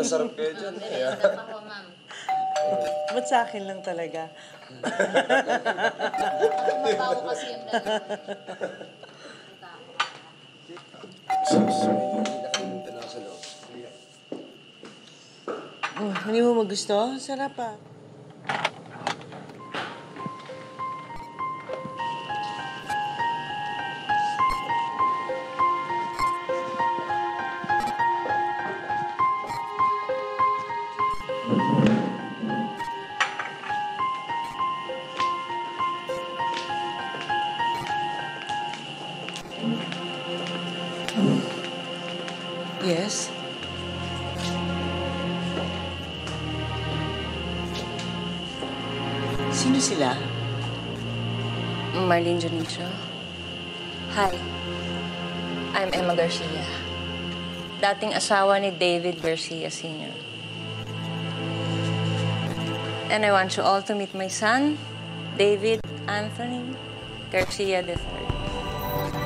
na sarap kayo dyan. Pa ho, ma'am. Ba't sa akin lang talaga? Mabaho kasi yung dalawa. Sus, may nakalimutan ako sa loob. Oh, hindi mo magusto? Sarap ah. Yes? Sino sila? Marlene Janicho. Hi. I'm Emma Garcia. Dating asawa ni David Garcia Sr. And I want you all to meet my son, David Anthony Garcia III.